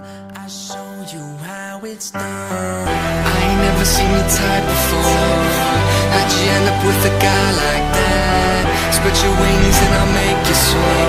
I show you how it's done. I ain't never seen your type before. How'd you end up with a guy like that? Spread your wings and I'll make you soar.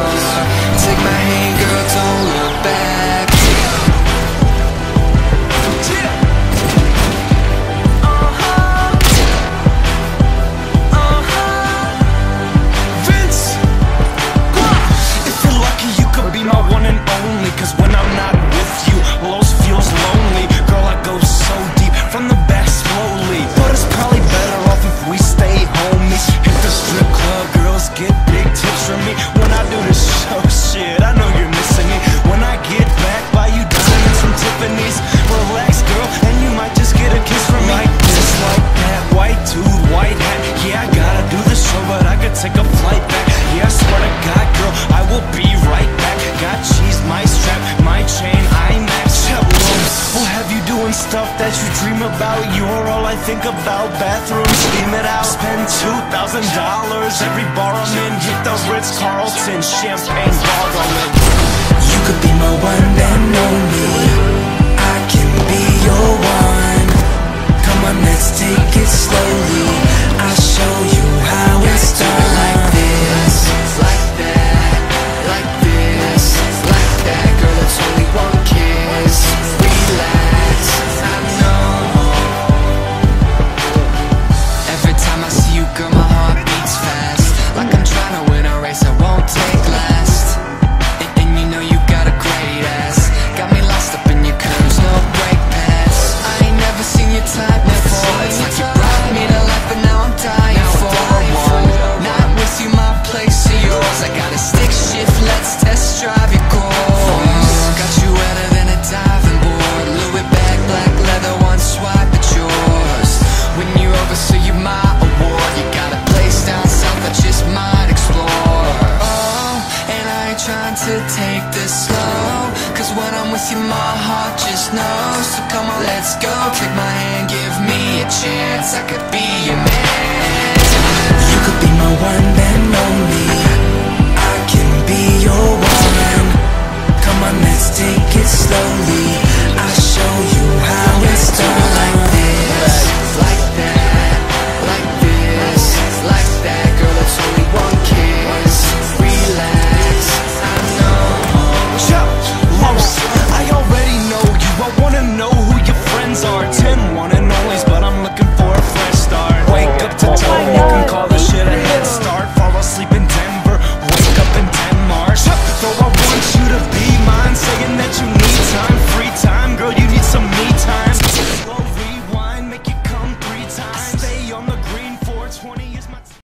That you dream about. You're all I think about. Bathrooms, steam it out. Spend two thousand dollars every bar I'm in. Hit the Ritz Carlton, champagne bottling. You could be my one and only. Race I won't take last. And, and you know you got a great ass. Got me lost up in your curves, no brake pads. I ain't never seen your type before. It's like you brought me to life, but now I'm dying for one. Not with you, my place or yours. I got a stick shift, let's test drive your my heart just knows. So come on, let's go. Take my hand, give me a chance. I could be your man. You could be my one and only. I can be your one. Come on, let's take it slowly.